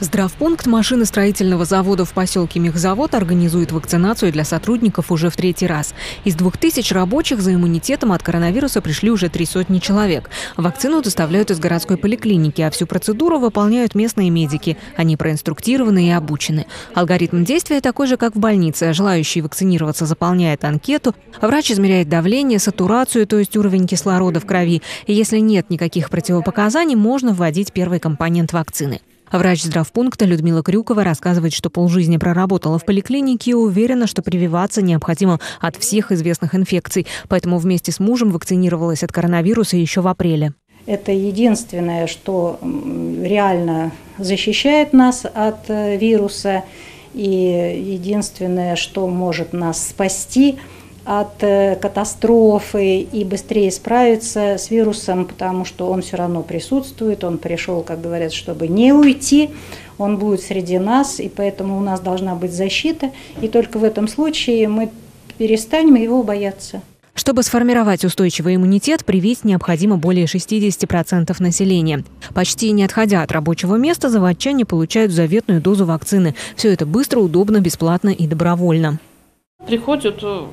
Здравпункт машиностроительного завода в поселке Мехзавод организует вакцинацию для сотрудников уже в третий раз. Из двух тысяч рабочих за иммунитетом от коронавируса пришли уже три сотни человек. Вакцину доставляют из городской поликлиники, а всю процедуру выполняют местные медики. Они проинструктированы и обучены. Алгоритм действия такой же, как в больнице. Желающий вакцинироваться заполняет анкету, врач измеряет давление, сатурацию, то есть уровень кислорода в крови. И если нет никаких противопоказаний, можно вводить первый компонент вакцины. Врач здравпункта Людмила Крюкова рассказывает, что полжизни проработала в поликлинике и уверена, что прививаться необходимо от всех известных инфекций. Поэтому вместе с мужем вакцинировалась от коронавируса еще в апреле. Это единственное, что реально защищает нас от э, вируса и единственное, что может нас спасти – от э, катастрофы и быстрее справиться с вирусом, потому что он все равно присутствует, он пришел, как говорят, чтобы не уйти, он будет среди нас, и поэтому у нас должна быть защита, и только в этом случае мы перестанем его бояться. Чтобы сформировать устойчивый иммунитет, привить необходимо более 60% населения. Почти не отходя от рабочего места, заводчане получают заветную дозу вакцины. Все это быстро, удобно, бесплатно и добровольно. Приходят э,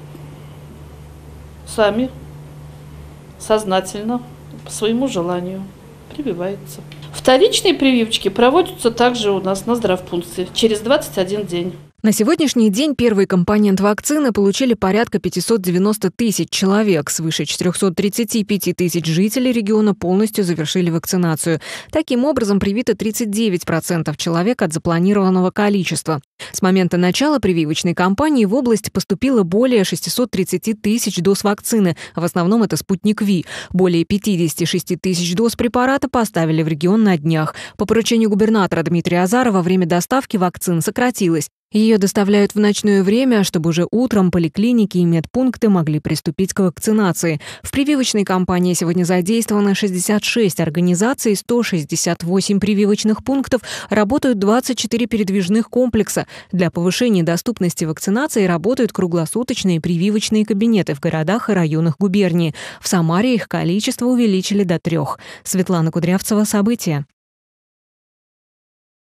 сами, сознательно, по своему желанию прививается. Вторичные прививочки проводятся также у нас на здравпункте через 21 день. На сегодняшний день первый компонент вакцины получили порядка 590 тысяч человек. Свыше 435 тысяч жителей региона полностью завершили вакцинацию. Таким образом, привито 39% человек от запланированного количества. С момента начала прививочной кампании в область поступило более 630 тысяч доз вакцины. В основном это «Спутник Ви». Более 56 тысяч доз препарата поставили в регион на днях. По поручению губернатора Дмитрия Азарова время доставки вакцин сократилось. Ее доставляют в ночное время, чтобы уже утром поликлиники и медпункты могли приступить к вакцинации. В прививочной кампании сегодня задействовано 66 организаций, 168 прививочных пунктов, работают 24 передвижных комплекса. Для повышения доступности вакцинации работают круглосуточные прививочные кабинеты в городах и районах губернии. В Самаре их количество увеличили до трех. Светлана Кудрявцева, события.